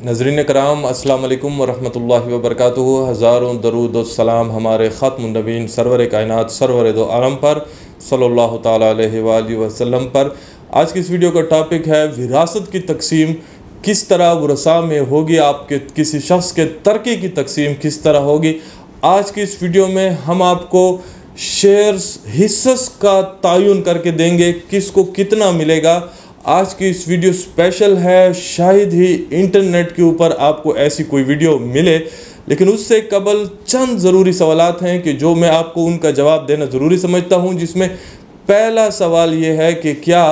नजरिन कराम अस्सलाम वालेकुम वरहमतुल्लाहि वबरकातुहू। हज़ारों दरूद सलाम हमारे ख़त्म सरवर कायनात, सरवर दो आलम पर ताला अलैहि पर। आज की इस वीडियो का टॉपिक है विरासत की तकसीम। किस तरह वरसा में होगी आपके, किसी शख्स के तरक्की की तकसीम किस तरह होगी? आज की इस वीडियो में हम आपको शेयर्स हिस्स का तयन करके देंगे, किसको कितना मिलेगा। आज की इस वीडियो स्पेशल है। शायद ही इंटरनेट के ऊपर आपको ऐसी कोई वीडियो मिले, लेकिन उससे कबल चंद ज़रूरी सवाल हैं कि जो मैं आपको उनका जवाब देना ज़रूरी समझता हूँ, जिसमें पहला सवाल ये है कि क्या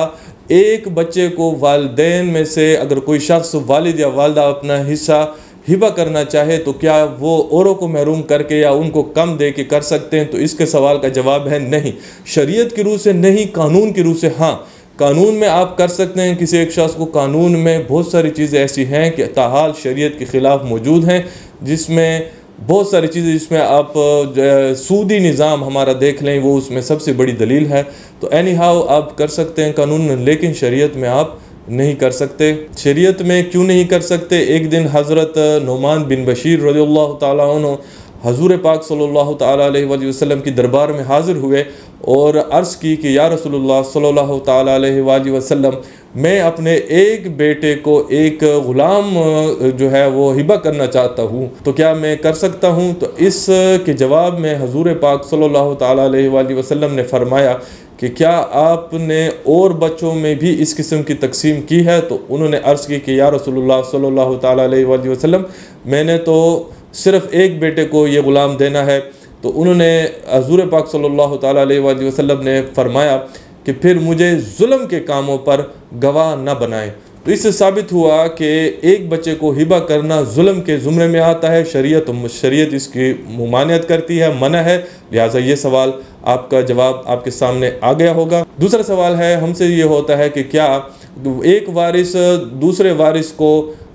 एक बच्चे को वालदेन में से अगर कोई शख्स वालिद या वालदा अपना हिस्सा हिबा करना चाहे तो क्या वो औरों को महरूम करके या उनको कम दे के कर सकते हैं? तो इसके सवाल का जवाब है नहीं। शरीयत की रूह से नहीं, कानून की रूह से हाँ। कानून में आप कर सकते हैं। किसी एक शख्स को कानून में बहुत सारी चीज़ें ऐसी हैं कि ताहाल शरीयत के ख़िलाफ़ मौजूद हैं, जिसमें बहुत सारी चीज़ें जिसमें आप सूदी निज़ाम हमारा देख लें, वो उसमें सबसे बड़ी दलील है। तो एनी हाउ आप कर सकते हैं कानून में, लेकिन शरीयत में आप नहीं कर सकते। शरीयत में क्यों नहीं कर सकते? एक दिन हज़रत नुमान बिन बशीर रज़ी अल्लाह हजूर पाक सल्लल्लाहु अलैहि वसल्लम की दरबार में हाज़िर हुए। और अर्ज़ की कि या रसूलुल्लाह सल्लल्लाहु वसल्लम, मैं अपने एक बेटे को एक ग़ुलाम जो है वो हिबा करना चाहता हूँ। तो क्या मैं कर सकता हूँ? तो इस के जवाब में हजूर पाक सल्लल्लाहु अलैहि वसल्लम ने फरमाया कि क्या आपने और बच्चों में भी इस किस्म की तकसीम की है? तो उन्होंने अर्ज़ की कि या रसूलुल्लाह सल्लल्लाहु अलैहि मैंने तो सिर्फ़ एक बेटे को ये ग़ुलाम देना है। तो उन्होंने, हजूर पाक सल्लल्लाहु अलैहि वसल्लम ने फरमाया कि फिर मुझे जुल्म के कामों पर गवाह न बनाए। तो इससे साबित हुआ कि एक बच्चे को हिबा करना जुल्म के ज़ुमरे में आता है, शरीयत शरीयत इसकी ममानियत करती है, मना है। लिहाजा ये सवाल आपका जवाब आपके सामने आ गया होगा। दूसरा सवाल है, हमसे ये होता है कि क्या एक वारिस दूसरे वारिस को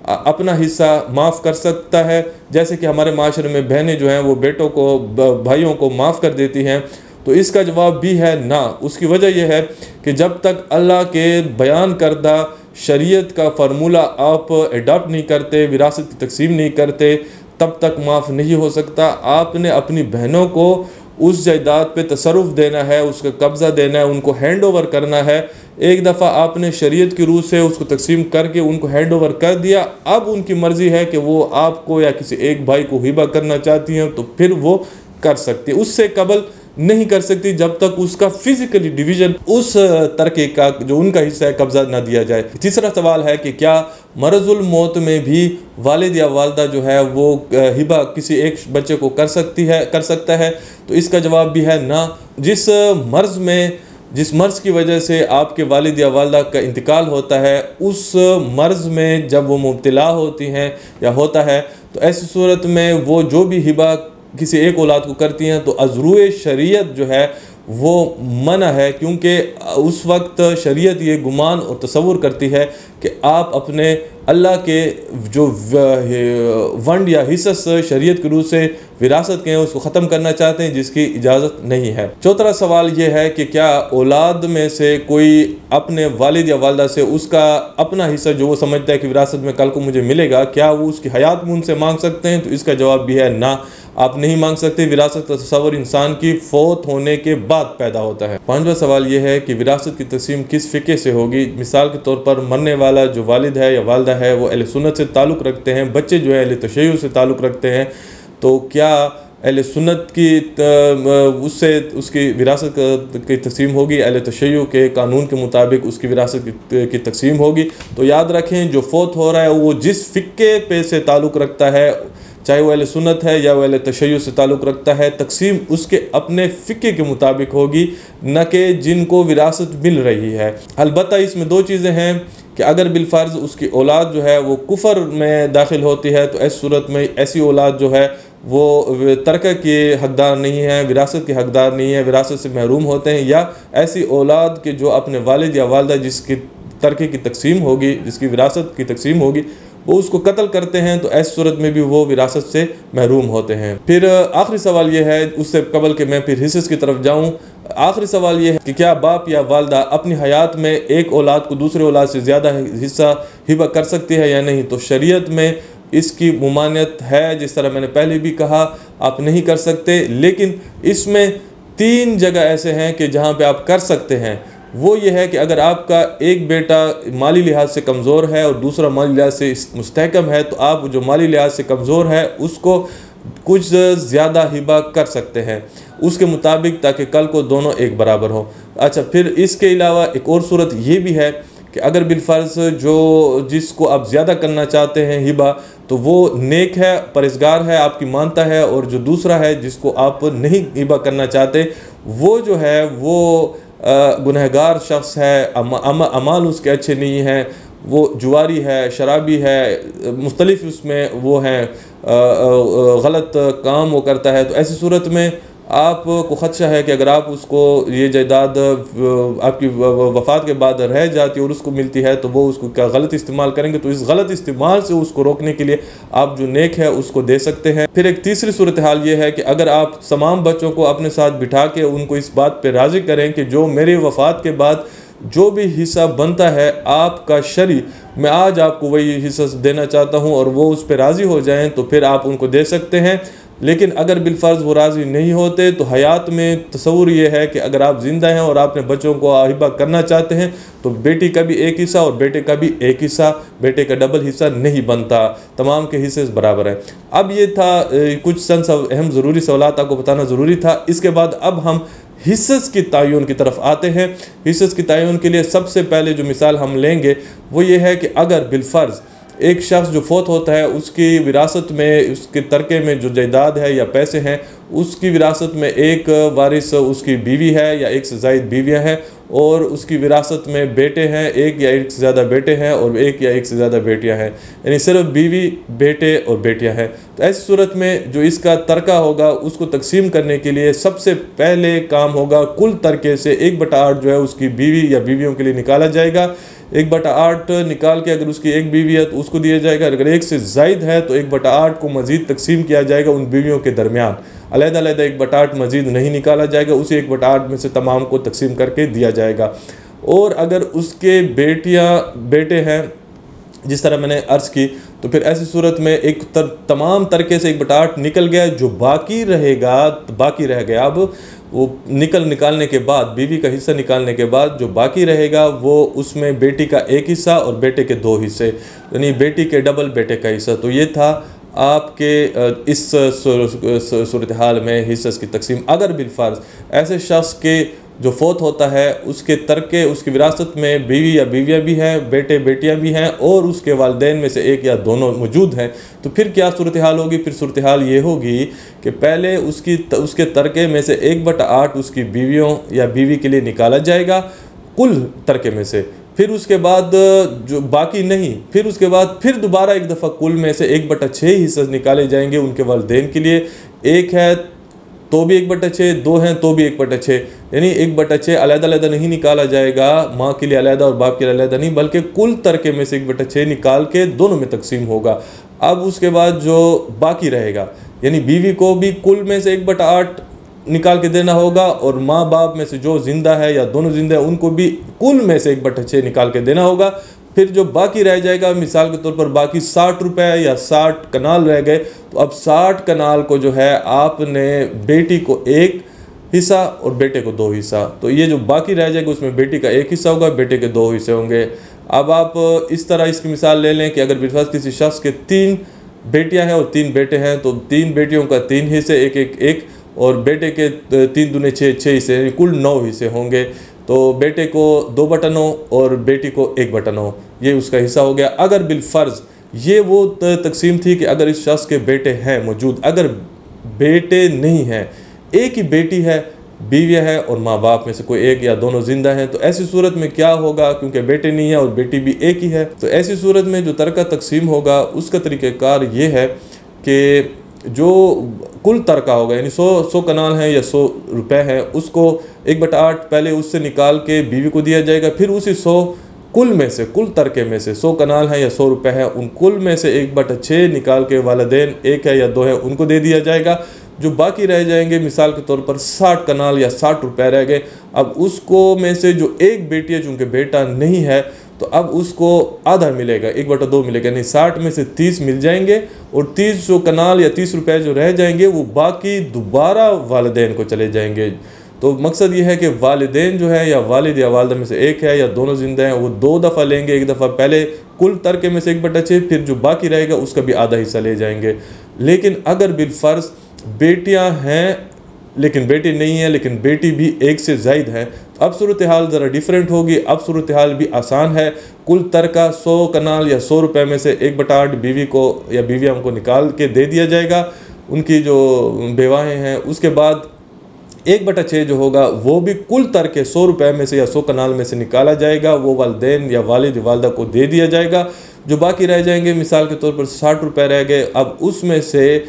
अपना हिस्सा माफ़ कर सकता है। जैसे कि हमारे माशरे में बहनें जो हैं, वो बेटों को भाइयों को माफ़ कर देती हैं। तो इसका जवाब भी है ना। उसकी वजह यह है कि जब तक अल्लाह के बयान करदा शरीयत का फार्मूला आप एडॉप्ट नहीं करते, विरासत की तकसीम नहीं करते, तब तक माफ़ नहीं हो सकता। आपने अपनी बहनों को उस जायदाद पे तसरफ़ देना है, उसका कब्ज़ा देना है, उनको हैंड ओवर करना है। एक दफ़ा आपने शरीयत की रूह से उसको तकसीम करके उनको हैंड ओवर कर दिया, अब उनकी मर्ज़ी है कि वो आपको या किसी एक भाई को हिबा करना चाहती हैं तो फिर वो कर सकती है। उससे कबल नहीं कर सकती जब तक उसका फिजिकली डिवीज़न उस तरके का जो उनका हिस्सा है कब्जा ना दिया जाए। तीसरा सवाल है कि क्या मरजुल मौत में भी वालिद या वालदा जो है वो हिबा किसी एक बच्चे को कर सकती है, कर सकता है? तो इसका जवाब भी है ना। जिस मर्ज़ में, जिस मर्ज़ की वजह से आपके वालिद या वालदा का इंतकाल होता है, उस मर्ज़ में जब वो मुबतला होती हैं या होता है तो ऐसी सूरत में वो जो भी हिबा किसी एक औलाद को करती हैं तो अजरू शरीयत जो है, वो मना है, क्योंकि उस वक्त शरीयत ये गुमान और तस्वुर करती है कि आप अपने अल्लाह के जो वंड या हिस्स शरीयत के रूप से विरासत के हैं, उसको ख़त्म करना चाहते हैं, जिसकी इजाज़त नहीं है। चौथा सवाल ये है कि क्या औलाद में से कोई अपने वालिद या वालदा से उसका अपना हिस्सा जो वो समझता है कि विरासत में कल को मुझे मिलेगा, क्या वो उसकी हयात में उनसे मांग सकते हैं? तो इसका जवाब भी है ना। आप नहीं मांग सकते, विरासत का तस्वर इंसान की फौत होने के बाद पैदा होता है। पांचवा सवाल यह है कि विरासत की तकसीम किस फ़िके से होगी? मिसाल के तौर पर मरने वाला जो वालिद है या वालदा है, वो अहल सुन्नत से ताल्लुक़ रखते हैं, बच्चे जो है अहल तशैय से ताल्लुक़ रखते हैं। तो क्या अहल सुन्नत की उससे उसकी विरासत की तकसीम होगी? अहल तशैय के कानून के मुताबिक उसकी विरासत की तकसीम होगी। तो याद रखें, जो फोत हो रहा है, वो जिस फ़िक्के पे से ताल्लुक़ रखता है चाहे वह अल सुनत है या वह तशैय से ताल्लुक़ रखता है, तकसीम उसके अपने फ़िक्के के मुताबिक होगी, न कि जिनको विरासत मिल रही है। अलबत् इसमें दो चीज़ें हैं कि अगर बिलफ़र्ज़ उसकी औलाद जो है वो कुफर में दाखिल होती है तो ऐसी सूरत में ऐसी औलाद जो है वो तरक के हकदार नहीं है, विरासत के हकदार नहीं है, विरासत से महरूम होते हैं, या ऐसी औलाद के जो अपने वालिद या वालदा जिसकी तरक़े की तकसीम होगी, जिसकी विरासत की तकसीम होगी वो उसको कत्ल करते हैं तो ऐसी सूरत में भी वो विरासत से महरूम होते हैं। फिर आखिरी सवाल ये है, उससे कबल के मैं फिर हिस्स की तरफ़ जाऊँ। आखिरी सवाल ये है कि क्या बाप या वालदा अपनी हयात में एक औलाद को दूसरे औलाद से ज़्यादा हिस्सा हिबा कर सकती है या नहीं? तो शरीयत में इसकी ममानियत है, जिस तरह मैंने पहले भी कहा, आप नहीं कर सकते। लेकिन इसमें तीन जगह ऐसे हैं कि जहाँ पे आप कर सकते हैं। वो ये है कि अगर आपका एक बेटा माली लिहाज से कमज़ोर है और दूसरा माली लिहाज से मुस्तकम है तो आप जो माली लिहाज से कमज़ोर है, उसको कुछ ज़्यादा हिबा कर सकते हैं। उसके मुताबिक ताकि कल को दोनों एक बराबर हो। अच्छा फिर इसके अलावा एक और सूरत ये भी है कि अगर बिलफ़र्ज़ जो जिसको आप ज़्यादा करना चाहते हैं हिबा तो वो नेक है, परहेजगार है, आपकी मानता है, और जो दूसरा है जिसको आप नहीं हिबा करना चाहते, वो जो है, वो गुनहगार शख्स है अम, अम, अमाल उसके अच्छे नहीं हैं वो जुआरी है शराबी है मुख्तलिफ़ उसमें वो हैं गलत काम वो करता है तो ऐसी सूरत में आपको ख़दशा है कि अगर आप उसको, ये जायदाद आपकी वफ़ात के बाद रह जाती है और उसको मिलती है तो वो उसको क्या गलत इस्तेमाल करेंगे? तो इस गलत इस्तेमाल से उसको रोकने के लिए आप जो नेक है, उसको दे सकते हैं। फिर एक तीसरी सूरत हाल ये है कि अगर आप तमाम बच्चों को अपने साथ बिठा के उनको इस बात पर राज़ी करें कि जो मेरे वफ़ात के बाद जो भी हिस्सा बनता है आपका शरी, मैं आज आपको वही हिस्सा देना चाहता हूँ और वो उस पर राज़ी हो जाएँ तो फिर आप उनको दे सकते हैं। लेकिन अगर बिलफ़र्ज़ वो राज़ी नहीं होते तो हयात में तस्वूर ये है कि अगर आप ज़िंदा हैं और आपने बच्चों को आहिबा करना चाहते हैं तो बेटी का भी एक हिस्सा और बेटे का भी एक हिस्सा, बेटे का डबल हिस्सा नहीं बनता। तमाम के हिस्से बराबर हैं। अब ये था कुछ चंद अहम ज़रूरी सवाल आपको बताना ज़रूरी था। इसके बाद अब हम हिस्स की तयन की तरफ़ आते हैं। हिस्स की तयन के लिए सबसे पहले जो मिसाल हम लेंगे, वो ये है कि अगर बिलफ़र्ज़ एक शख्स जो फोत होता है, उसकी विरासत में, उसके तरके में जो जायदाद है या पैसे हैं, उसकी विरासत में एक वारिस उसकी बीवी है या एक से जायद बीवियाँ हैं। और उसकी विरासत में बेटे हैं, एक या एक से ज़्यादा बेटे हैं और एक या एक से ज़्यादा बेटियाँ हैं। यानी सिर्फ़ बीवी, बेटे और बेटियाँ हैं। तो ऐसी सूरत में जो इसका तरका होगा, उसको तकसीम करने के लिए सबसे पहले काम होगा, कुल तरके से एक बटा आठ जो है उसकी बीवी या बीवियों के लिए निकाला जाएगा। एक बटा आठ निकाल के अगर उसकी एक बीवी है तो उसको दिया जाएगा। अगर एक से जायद है तो एक बटा आठ को मज़ीद तकसीम किया जाएगा उन बीवियों के दरमियान। अलहदा अलहदा एक बटाट मज़ीद नहीं निकाला जाएगा उसी एक बटाट में से तमाम को तकसीम करके दिया जाएगा। और अगर उसके बेटियाँ बेटे हैं जिस तरह मैंने अर्ज़ की तो फिर ऐसी सूरत में एक तर, तमाम तरीके से एक बटाट निकल गया जो बाकी रहेगा बाकी रह गया अब वो निकल निकालने के बाद बीवी का हिस्सा निकालने के बाद जो बाकी रहेगा वो उसमें बेटी का एक हिस्सा और बेटे के दो हिस्से यानी बेटी के डबल बेटे का हिस्सा। तो ये था आपके इस सूरत हाल में हिस्स की तकसीम अगर बिलफर्ज ऐसे शख्स के जो फोत होता है, उसके तरके, उसकी विरासत में बीवी या बीवियाँ भी हैं, बेटे बेटियाँ भी हैं, और उसके वालदेन में से एक या दोनों मौजूद हैं तो फिर क्या सूरत हाल होगी? फिर सूरत हाल ये होगी कि पहले उसकी उसके तरके में से एक बट आठ उसकी बीवियों या बीवी के लिए निकाला जाएगा, कुल तरके में से। फिर उसके बाद, जो बाकी नहीं, फिर उसके बाद फिर दोबारा एक दफ़ा कुल में से एक बटा छः हिस्से निकाले जाएँगे उनके वालदेन के लिए। एक है तो भी एक बटा छः दो हैं तो भी एक बटा छः यानी एक बटा छः अलहदा अलहदा नहीं निकाला जाएगा, माँ के लिए अलहदा और बाप के लिए अलहदा नहीं, बल्कि कुल तरके में से एक बटा छः निकाल के दोनों में तकसीम होगा। अब उसके बाद जो बाकी रहेगा, यानी बीवी को भी कुल में से एक बटा आठ निकाल के देना होगा और माँ बाप में से जो ज़िंदा है या दोनों ज़िंदा है, उनको भी कुल में से एक बटा छः निकाल के देना होगा। फिर जो बाकी रह जाएगा, मिसाल के तौर पर बाकी साठ रुपये या साठ कनाल रह गए तो अब साठ कनाल को जो है आपने बेटी को एक हिस्सा और बेटे को दो हिस्सा। तो ये जो बाकी रह जाएगा, उसमें बेटी का एक हिस्सा होगा, बेटे के दो हिस्से होंगे। अब आप इस तरह इसकी मिसाल ले लें कि अगर बिलफाज किसी शख्स के तीन बेटियाँ हैं और तीन बेटे हैं तो तीन बेटियों का तीन हिस्से एक एक एक और बेटे के तीन दुने छः छः हिस्से कुल नौ हिस्से होंगे। तो बेटे को दो बटन हो और बेटी को एक बटन हो। ये उसका हिस्सा हो गया। अगर बिलफ़र्ज़ ये वो तकसीम थी कि अगर इस शख्स के बेटे हैं मौजूद, अगर बेटे नहीं हैं, एक ही बेटी है, बीविया है और माँ बाप में से कोई एक या दोनों ज़िंदा हैं तो ऐसी सूरत में क्या होगा? क्योंकि बेटे नहीं है और बेटी भी एक ही है। तो ऐसी सूरत में जो तरका तकसीम होगा, उसका तरीक़ार ये है कि जो कुल तरका होगा यानी सौ सौ कनाल है या सौ रुपए है, उसको एक बटा आठ पहले उससे निकाल के बीवी को दिया जाएगा, फिर उसी सौ कुल में से, कुल तरके में से, सौ कनाल है या सौ रुपए है, उन कुल में से एक बटा छः निकाल के वालदेन एक है या दो है, उनको दे दिया जाएगा। जो बाकी रह जाएँगे, मिसाल के तौर पर साठ कनाल या साठ रुपए रह गए, अब उसको में से जो एक बेटी है चूँकि बेटा नहीं है तो अब उसको आधा मिलेगा, एक बटा दो मिलेगा, यानी साठ में से तीस मिल जाएँगे और तीस जो कनाल या तीस रुपए जो रह जाएँगे, वो बाकी दोबारा वालदेन को चले जाएँगे। तो मकसद ये है कि वालदेन जो है, या वालिद या वालदा में से एक है, या दोनों ज़िंदा हैं, वो दो दफ़ा लेंगे, एक दफ़ा पहले कुल तरके में से एक बटा छः फिर जो बाकी रहेगा, उसका भी आधा हिस्सा ले जाएँगे। लेकिन अगर बिलफ़र्ज़ बेटियाँ हैं लेकिन बेटी नहीं है, लेकिन बेटी भी एक से जायद है। तो अब सूरत हाल ज़रा डिफरेंट होगी। अब सूरत हाल भी आसान है। कुल तर का सौ कनाल या सौ रुपये में से एक बटा आठ बीवी को या बीवियाँ को निकाल के दे दिया जाएगा। उनकी जो बेवाएँ हैं, उसके बाद एक बटा छः जो होगा, वो भी कुल तर के सौ रुपये में से या सौ कनाल में से निकाला जाएगा। वो वालदेन या वालिद, वालदा को दे दिया जाएगा। जो बाकी रह जाएँगे, मिसाल के तौर पर साठ रुपये रह गए। अब उसमें से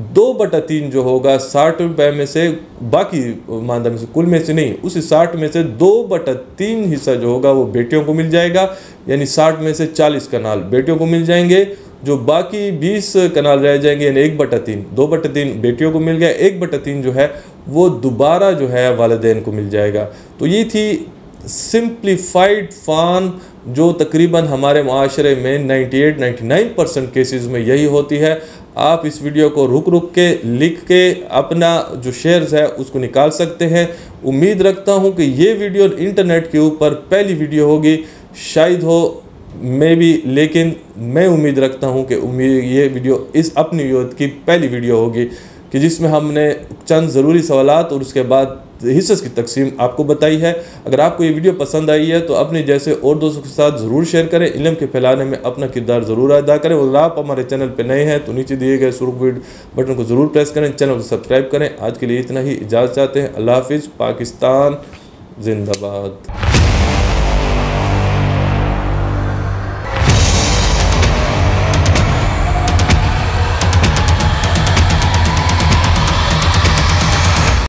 दो बटा तीन जो होगा, साठ रुपए में से बाकी मानदा में से कुल में से नहीं, उस साठ में से दो बटा तीन हिस्सा जो होगा, वो बेटियों को मिल जाएगा। यानी साठ में से चालीस कनाल बेटियों को मिल जाएँगे, जो बाकी बीस कनाल रह जाएँगे, यानी एक बटा तीन, दो बटा तीन बेटियों को मिल गया, एक बटा तीन जो है, वो दोबारा जो है वालदेन को मिल जाएगा। तो ये थी सिंप्लीफाइड फान जो तकरीबन हमारे माशरे में 98-99 परसेंट केसेस में यही होती है। आप इस वीडियो को रुक रुक के, लिख के, अपना जो शेयर्स है, उसको निकाल सकते हैं। उम्मीद रखता हूँ कि ये वीडियो इंटरनेट के ऊपर पहली वीडियो होगी। शायद हो, मैं भी, लेकिन मैं उम्मीद रखता हूँ कि उम्मीद ये वीडियो इस अपनी यूथ की पहली वीडियो होगी, कि जिसमें हमने चंद ज़रूरी सवाल और उसके बाद हिस्स की तकसीम आपको बताई है। अगर आपको ये वीडियो पसंद आई है तो अपने जैसे और दोस्तों के साथ ज़रूर शेयर करें। इलम के फैलाने में अपना किरदार ज़रूर अदा करें। और आप हमारे चैनल पर नए हैं तो नीचे दिए गए सुरख बटन को ज़रूर प्रेस करें। चैनल को सब्सक्राइब करें। आज के लिए इतना ही। इजाज़ चाहते हैं। अल्लाह हाफिज़। पाकिस्तान, जिंदाबाद।